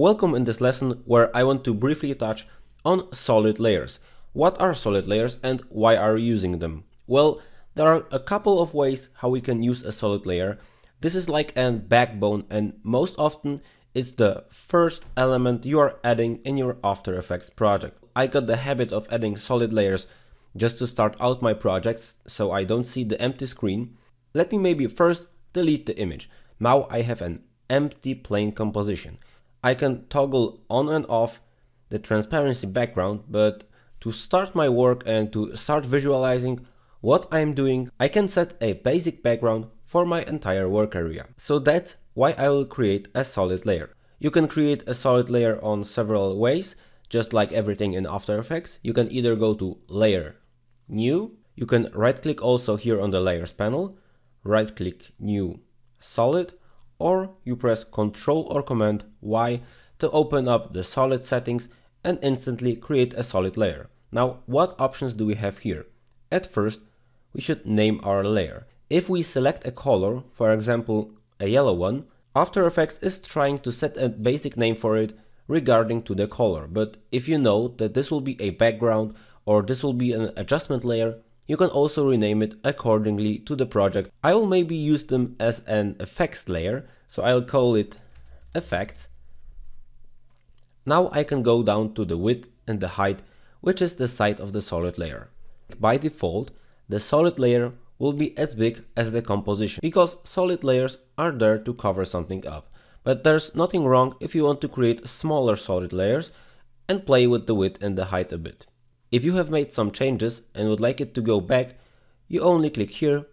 Welcome in this lesson where I want to briefly touch on solid layers. What are solid layers and why are we using them? Well, there are a couple of ways how we can use a solid layer. This is like a backbone and most often it's the first element you are adding in your After Effects project. I got the habit of adding solid layers just to start out my projects so I don't see the empty screen. Let me maybe first delete the image. Now I have an empty plain composition. I can toggle on and off the transparency background, but to start my work and to start visualizing what I'm doing, I can set a basic background for my entire work area. So that's why I will create a solid layer. You can create a solid layer on several ways, just like everything in After Effects. You can either go to Layer, New, you can right click also here on the Layers panel, right click New, Solid, or you press Ctrl or Command Y to open up the solid settings and instantly create a solid layer. Now, what options do we have here? At first, we should name our layer. If we select a color, for example, a yellow one, After Effects is trying to set a basic name for it regarding to the color. But if you know that this will be a background or this will be an adjustment layer, you can also rename it accordingly to the project. I will maybe use them as an effects layer, so I'll call it effects. Now I can go down to the width and the height, which is the side of the solid layer. By default, the solid layer will be as big as the composition, because solid layers are there to cover something up. But there's nothing wrong if you want to create smaller solid layers and play with the width and the height a bit. If you have made some changes and would like it to go back, you only click here,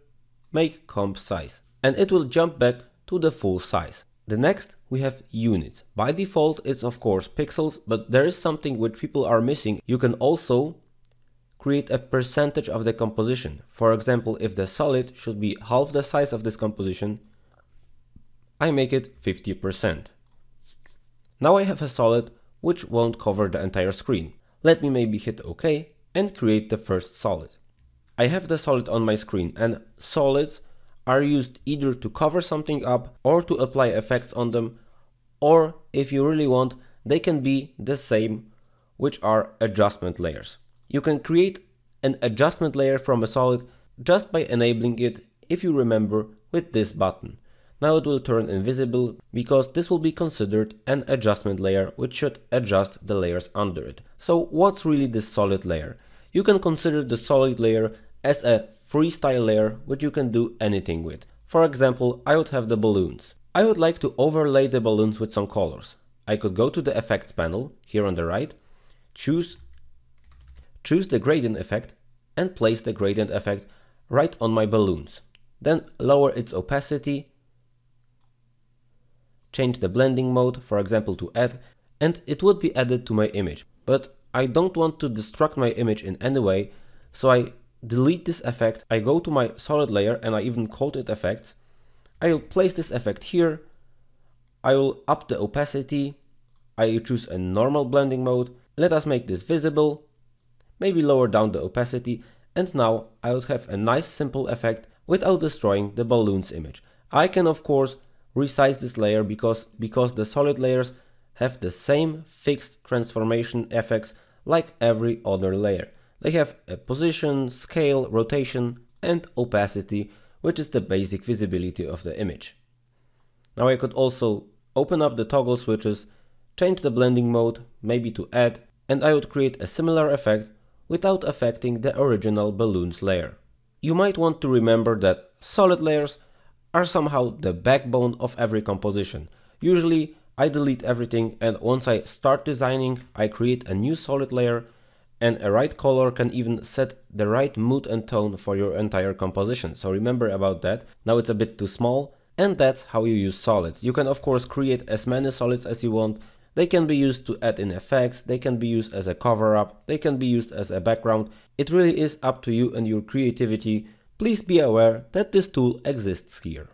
make comp size, and it will jump back to the full size. The next we have units. By default it's of course pixels, but there is something which people are missing. You can also create a percentage of the composition. For example, if the solid should be half the size of this composition, I make it 50%. Now I have a solid which won't cover the entire screen. Let me maybe hit OK and create the first solid. I have the solid on my screen and solids are used either to cover something up or to apply effects on them or if you really want they can be the same which are adjustment layers. You can create an adjustment layer from a solid just by enabling it if you remember with this button. Now it will turn invisible because this will be considered an adjustment layer which should adjust the layers under it. So what's really this solid layer? You can consider the solid layer as a freestyle layer which you can do anything with. For example, I would have the balloons. I would like to overlay the balloons with some colors. I could go to the effects panel here on the right, choose, choose the gradient effect and place the gradient effect right on my balloons. Then lower its opacity change the blending mode, for example to add, and it would be added to my image. But I don't want to destruct my image in any way, so I delete this effect, I go to my solid layer and I even called it effects. I will place this effect here, I will up the opacity, I choose a normal blending mode, let us make this visible, maybe lower down the opacity, and now I would have a nice simple effect without destroying the balloons image. I can of course resize this layer because, because the solid layers have the same fixed transformation effects like every other layer. They have a position, scale, rotation and opacity, which is the basic visibility of the image. Now I could also open up the toggle switches, change the blending mode, maybe to add, and I would create a similar effect without affecting the original balloons layer. You might want to remember that solid layers are somehow the backbone of every composition. Usually I delete everything and once I start designing I create a new solid layer and a right color can even set the right mood and tone for your entire composition. So remember about that. Now it's a bit too small and that's how you use solids. You can of course create as many solids as you want. They can be used to add in effects, they can be used as a cover up, they can be used as a background. It really is up to you and your creativity Please be aware that this tool exists here.